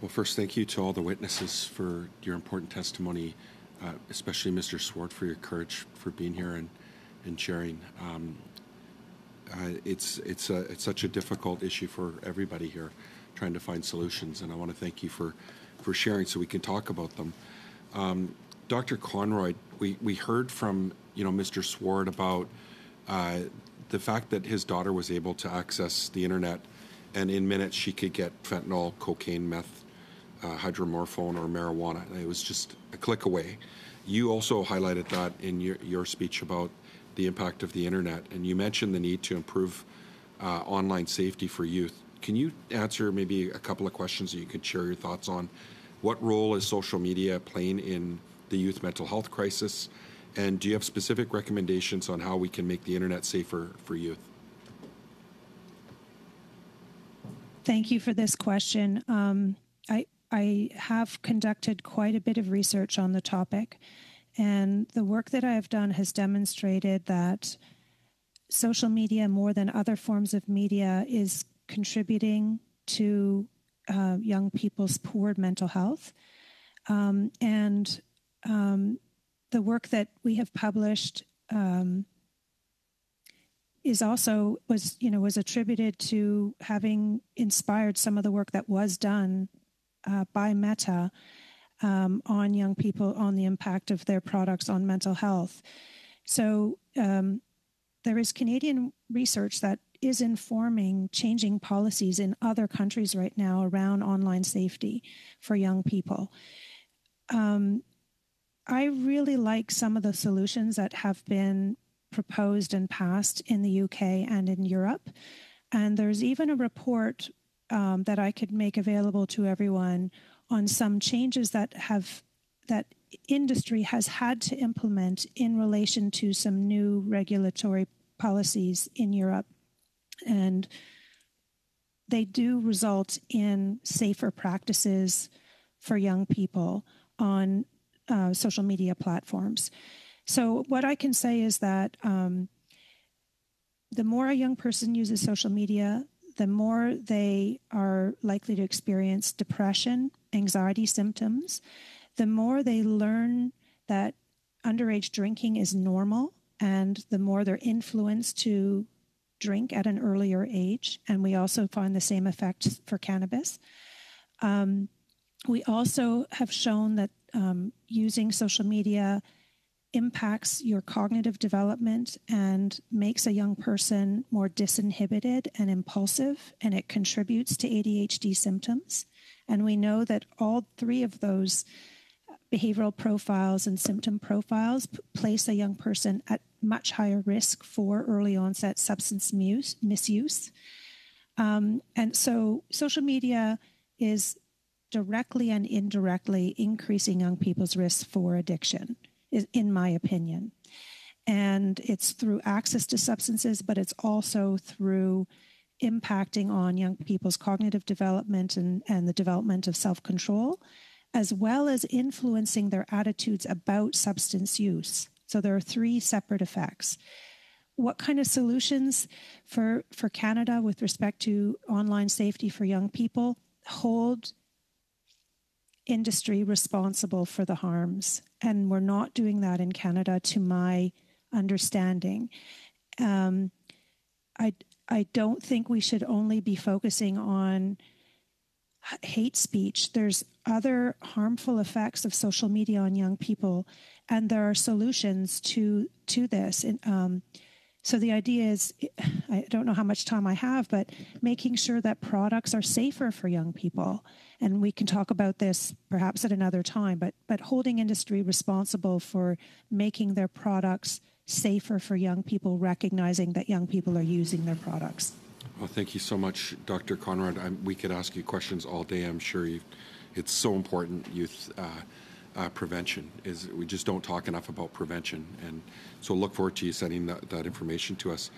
Well, first, thank you to all the witnesses for your important testimony, uh, especially Mr. Swart for your courage for being here and, and sharing. Um, uh, it's it's, a, it's such a difficult issue for everybody here, trying to find solutions, and I want to thank you for, for sharing so we can talk about them. Um, Dr. Conrod, we, we heard from you know Mr. Swart about uh, the fact that his daughter was able to access the internet, and in minutes she could get fentanyl, cocaine, meth, uh, hydromorphone, or marijuana. It was just a click away. You also highlighted that in your, your speech about the impact of the internet, and you mentioned the need to improve uh, online safety for youth. Can you answer maybe a couple of questions that you could share your thoughts on? What role is social media playing in the youth mental health crisis? And do you have specific recommendations on how we can make the internet safer for youth? Thank you for this question. Um, I I have conducted quite a bit of research on the topic, and the work that I have done has demonstrated that social media, more than other forms of media, is contributing to uh, young people's poor mental health. Um, and um, the work that we have published um, is also was you know was attributed to having inspired some of the work that was done uh, by Meta um, on young people on the impact of their products on mental health. So um, there is Canadian research that is informing changing policies in other countries right now around online safety for young people. Um, I really like some of the solutions that have been proposed and passed in the UK and in Europe. And there's even a report um, that I could make available to everyone on some changes that have that industry has had to implement in relation to some new regulatory policies in Europe. And they do result in safer practices for young people on uh, social media platforms. So, what I can say is that um, the more a young person uses social media, the more they are likely to experience depression, anxiety symptoms, the more they learn that underage drinking is normal, and the more they're influenced to drink at an earlier age. And we also find the same effect for cannabis. Um, we also have shown that um, using social media impacts your cognitive development and makes a young person more disinhibited and impulsive, and it contributes to ADHD symptoms. And we know that all three of those behavioral profiles and symptom profiles p- place a young person at much higher risk for early onset substance misuse. Um, and so social media is directly and indirectly increasing young people's risk for addiction in my opinion. And it's through access to substances, but it's also through impacting on young people's cognitive development and, and the development of self control, as well as influencing their attitudes about substance use. So there are three separate effects. What kind of solutions for, for Canada with respect to online safety for young people hold industry responsible for the harms. And we're not doing that in Canada, to my understanding. Um, I, I don't think we should only be focusing on hate speech. There's other harmful effects of social media on young people, and there are solutions to to this. And, um, so the idea is, I don't know how much time I have, but making sure that products are safer for young people and we can talk about this perhaps at another time, but, but holding industry responsible for making their products safer for young people, recognizing that young people are using their products. Well, thank you so much, Dr. Conrod. I'm, we could ask you questions all day. I'm sure you, it's so important. Youth uh, uh, prevention is we just don't talk enough about prevention, and so look forward to you sending that, that information to us.